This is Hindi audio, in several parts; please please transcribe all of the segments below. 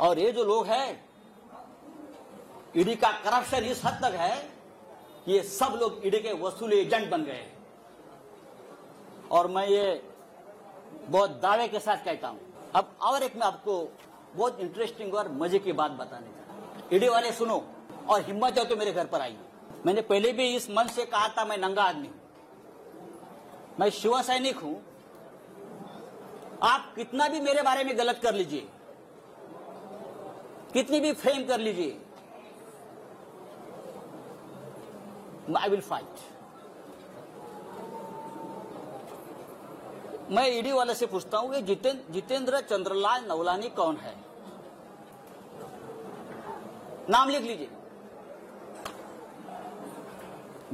और ये जो लोग हैं, ईडी का करप्शन इस हद तक है कि ये सब लोग ईडी के वसूली एजेंट बन गए हैं। और मैं ये बहुत दावे के साथ कहता हूँ। अब और एक मैं आपको बहुत इंटरेस्टिंग और मज़े की बात बताने का ईडी वाले सुनो, और हिम्मत जाओ तो मेरे घर पर आइए। मैंने पहले भी इस मन से कहा था, मैं नंगा आदमी हूँ। मैं शिव सैनिक हूँ। आप कितना भी मेरे बारे में गलत कर लीजिए कितनी भी फ्रेम कर लीजिए। आई विल फाइट मैं ईडी वाले से पूछता हूँ कि जितेंद्र चंद्रलाल नवलानी कौन है? नाम लिख लीजिए।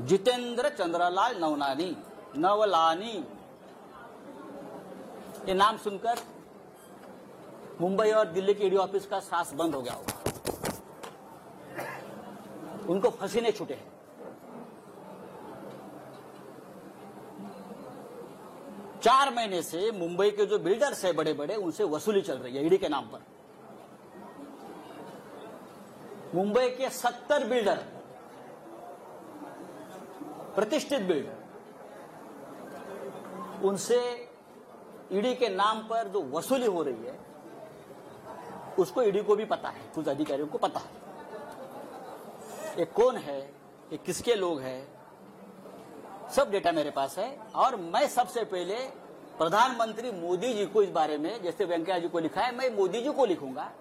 जितेंद्र चंद्रलाल नवलानी नवलानी। ये नाम सुनकर मुंबई और दिल्ली के ईडी ऑफ़िस का सांस बंद हो गया होगा। उनको फंसीने छूटे हैं। चार महीने से मुंबई के जो बिल्डर्स है बड़े बड़े उनसे वसूली चल रही है ईडी के नाम पर। मुंबई के सत्तर बिल्डर, प्रतिष्ठित बिल्डर, उनसे ईडी के नाम पर जो वसूली हो रही है उसको ईडी को भी पता है कुछ अधिकारियों को पता है। ये कौन है? ये किसके लोग हैं? सब डेटा मेरे पास है। और मैं सबसे पहले प्रधानमंत्री मोदी जी को इस बारे में, जैसे वेंकैया जी को लिखा है, मैं मोदी जी को लिखूँगा।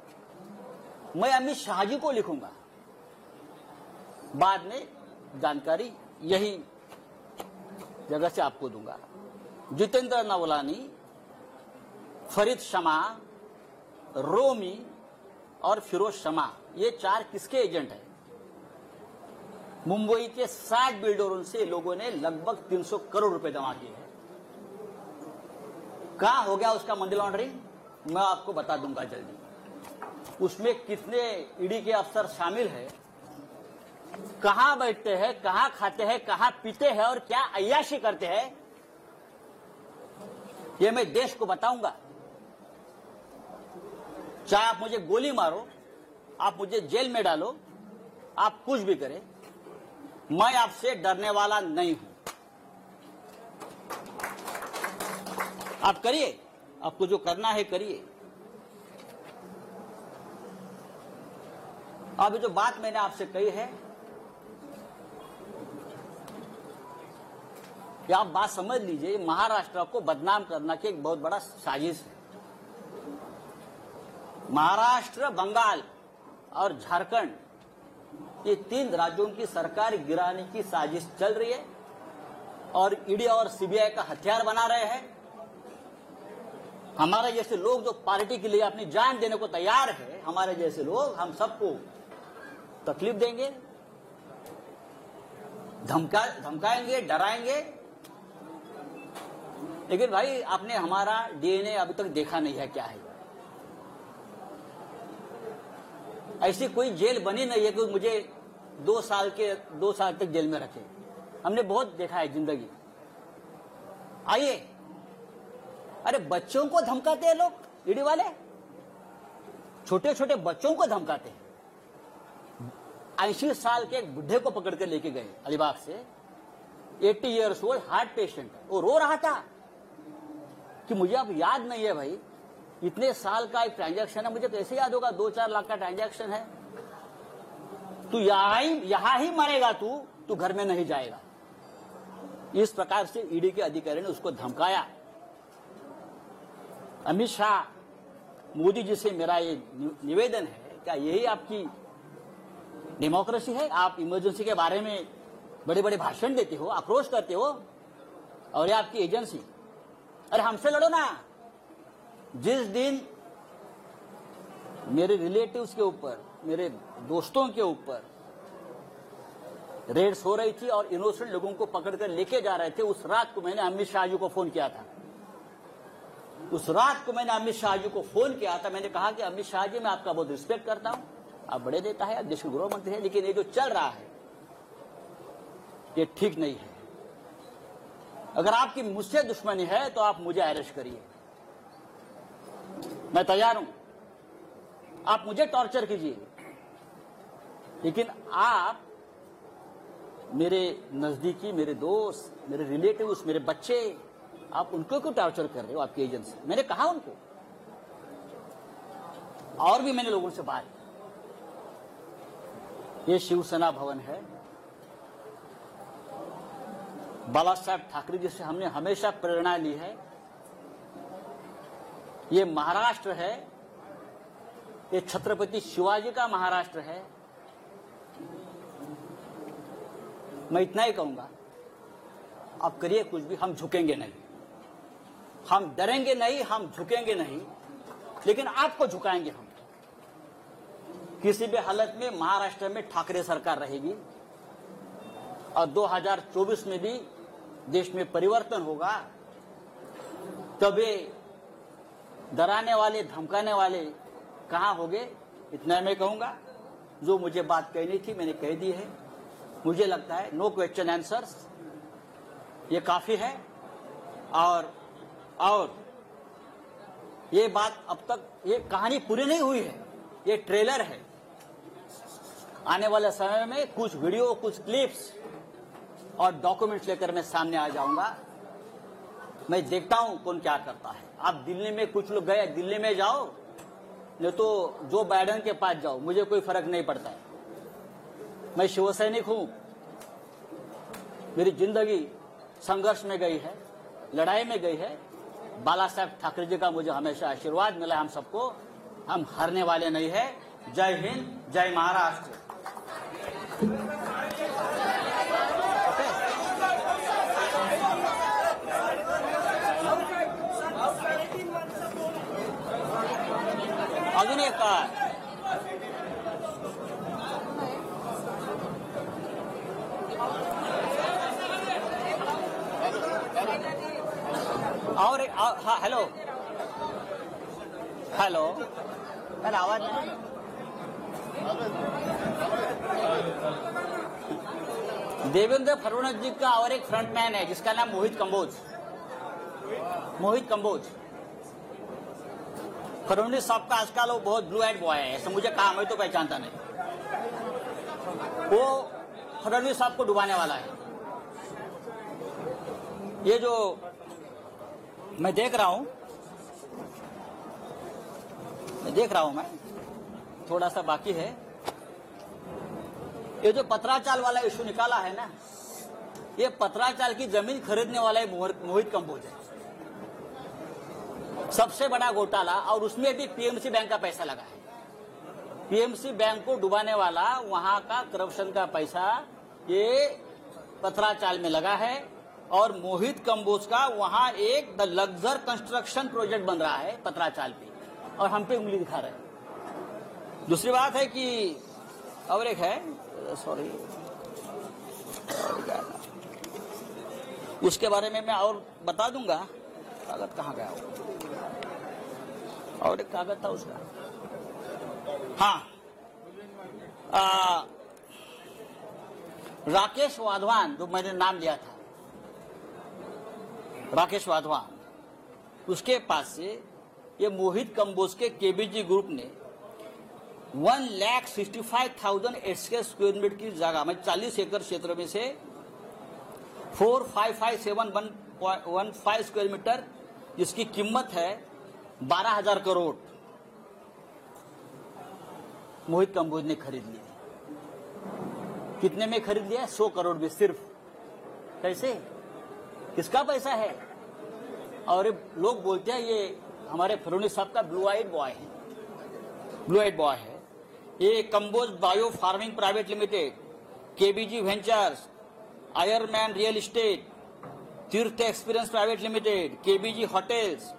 मैं अमित शाह जी को लिखूँगा। बाद में जानकारी यही जगह से आपको दूँगा। जितेंद्र नवलानी, फरीद शमा रोमी और फिरोज शमा ये चार किसके एजेंट हैं? मुंबई के सात बिल्डरों से लोगों ने लगभग 300 करोड़ रुपए जमा किए हैं। कहाँ हो गया उसका मनी लॉन्ड्रिंग? मैं आपको बता दूँगा जल्दी। उसमें कितने ईडी के अफसर शामिल है? कहाँ बैठते हैं, कहाँ खाते हैं, कहाँ पीते हैं और क्या अयाशी करते हैं? ये मैं देश को बताऊँगा। चाहे आप मुझे गोली मारो, आप मुझे जेल में डालो, आप कुछ भी करें, मैं आपसे डरने वाला नहीं हूँ। आप करिए, आपको जो करना है करिए। अब जो बात मैंने आपसे कही है आप बात समझ लीजिए महाराष्ट्र को बदनाम करना की एक बहुत बड़ा साजिश है। महाराष्ट्र, बंगाल और झारखंड, ये तीन राज्यों की सरकार गिराने की साजिश चल रही है और ईडी और सीबीआई का हथियार बना रहे हैं। हमारे जैसे लोग जो पार्टी के लिए अपनी जान देने को तैयार है, हमारे जैसे लोग, हम सबको तकलीफ़ देंगे, धमका, धमकाएँगे, डराएँगे। लेकिन भाई, आपने हमारा डीएनए अभी तक देखा नहीं है क्या है। ऐसी कोई जेल बनी नहीं है कि मुझे दो साल के, दो साल तक जेल में रखे। हमने बहुत देखा है ज़िंदगी। आइए। अरे बच्चों को धमकाते हैं लोग, ईडी वाले। छोटे छोटे बच्चों को धमकाते हैं। ऐसी साल के एक बुढ़े को पकड़ कर लेके गए, अलीबाग से। 80 इयर्स ओल्ड हार्ट पेशेंट। वो रो रहा था कि मुझे अब याद नहीं है भाई। इतने साल का एक ट्रांजैक्शन है, मुझे कैसे याद होगा, दो चार लाख का ट्रांजैक्शन है। तू यहाँ ही यहाँ ही मरेगा तू तू घर में नहीं जाएगा। इस प्रकार से ईडी के अधिकारी ने उसको धमकाया। अमित शाह, मोदी जी से मेरा ये निवेदन है, क्या यही आपकी डेमोक्रेसी है? आप इमरजेंसी के बारे में बड़े बड़े भाषण देते हो, आक्रोश करते हो, और ये आपकी एजेंसी। अरे हमसे लड़ो ना। जिस दिन मेरे रिलेटिव्स के ऊपर, मेरे दोस्तों के ऊपर रेड्स हो रही थी और इनोसेंट लोगों को पकड़कर लेके जा रहे थे, उस रात को मैंने अमित शाह जी को फ़ोन किया था। उस रात को मैंने अमित शाह जी को फ़ोन किया था। मैंने कहा कि, अमित शाह जी मैं आपका बहुत रिस्पेक्ट करता हूँ। आप बड़े नेता है, आप देश के गृह मंत्री है, लेकिन ये जो चल रहा है, ये ठीक नहीं है। अगर आपकी मुझसे दुश्मनी है तो आप मुझे अरेस्ट करिए। मैं तैयार हूँ। आप मुझे टॉर्चर कीजिए। लेकिन आप मेरे नजदीकी, मेरे दोस्त, मेरे रिलेटिव मेरे बच्चे, आप उनको क्यों टॉर्चर कर रहे हो आपकी एजेंसी? मैंने कहा उनको। और भी मैंने लोगों से बात। ये शिवसेना भवन है। बाला साहब ठाकरे जी से हमने हमेशा प्रेरणा ली है। ये महाराष्ट्र है, ये छत्रपति शिवाजी का महाराष्ट्र है। मैं इतना ही कहूँगा। आप करिए कुछ भी, हम झुकेंगे नहीं। हम डरेंगे नहीं, हम झुकेंगे नहीं, लेकिन आपको झुकाएँगे हम। किसी भी हालत में महाराष्ट्र में ठाकरे सरकार रहेगी और 2024 में भी देश में परिवर्तन होगा, तभी डराने वाले, धमकाने वाले कहाँ हो गए इतना मैं कहूँगा, जो मुझे बात कहनी थी, मैंने कह दी है। मुझे लगता है नो क्वेश्चन आंसर्स ये काफ़ी है। और और ये बात अब तक, ये कहानी पूरी नहीं हुई है, ये ट्रेलर है। आने वाले समय में कुछ वीडियो कुछ क्लिप्स और डॉक्यूमेंट्स लेकर मैं सामने आ जाऊँगा। मैं देखता हूँ कौन क्या करता है। आप दिल्ली में कुछ लोग गए, दिल्ली में जाओ, नहीं तो जो बाइडन के पास जाओ, मुझे कोई फ़र्क नहीं पड़ता है। मैं शिवसैनिक हूँ। मेरी ज़िंदगी संघर्ष में गई है, लड़ाई में गई है। बाला साहेब ठाकरे जी का मुझे हमेशा आशीर्वाद मिला हम सबको। हम हारने वाले नहीं है। जय हिंद, जय महाराष्ट्र। काय और हाँ हेलो हेलो मैंने आवाज़ देवेंद्र फडणवीस जी का और एक फ्रंटमैन है, जिसका नाम मोहित कंबोज। मोहित कंबोज। फडणवीस साहब का आजकल वो बहुत ब्लू एंड बॉय है, ऐसा मुझे कहा, मैं तो पहचानता नहीं। वो फडणवीस साहब को डुबाने वाला है। ये जो मैं देख रहा हूँ, मैं देख रहा हूँ मैं, थोड़ा सा बाकी है। ये जो पत्राचाल वाला इशू निकाला है ना, ये पत्राचाल की ज़मीन खरीदने वाला है मोहित कंबोज है। सबसे बड़ा घोटाला और उसमें भी पीएमसी बैंक का पैसा लगा है। पीएमसी बैंक को डुबाने वाला वहाँ का करप्शन का पैसा ये पत्राचाल में लगा है और मोहित कंबोज का वहाँ एक द लग्जर कंस्ट्रक्शन प्रोजेक्ट बन रहा है पत्राचाल पे। और हम पे उंगली दिखा रहे दूसरी बात है कि और एक है सॉरी उसके बारे में मैं और बता दूँगा। कागज़ कहाँ गया? और एक कागज़ था उसका। हाँ। आ, राकेश वाधवान जो मैंने नाम लिया था। राकेश वाधवान। उसके पास से ये मोहित कंबोज के केबीजी ग्रुप ने one lakh sixty five thousand eight square meter की जगह में चालीस एकड़ क्षेत्र में से four five five seven one one five square meter जिसकी कीमत है बारह हज़ार करोड़ मोहित कंबोज ने खरीद लिया कितने में खरीद लिया? सौ करोड़ में सिर्फ़। कैसे? किसका पैसा है? और लोग बोलते हैं, ये हमारे फडणवीस साहब का ब्लू आइड बॉय है। ब्लू आइड बॉय है। ये Kamboj bio farming private limited KBG ventures Ironman real estate Tirth experience private limited KBG hotels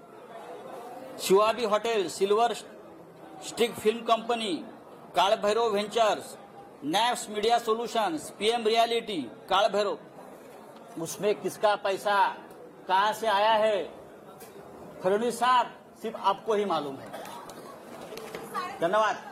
शिवाबी hotel, silver stick film company Kaal Bhairav ventures, Naps media solutions PM reality Kaal Bhairav उसमें किसका पैसा, कहाँ से आया है? फडणवीस साहब, सिर्फ़ आपको ही मालूम है। धन्यवाद।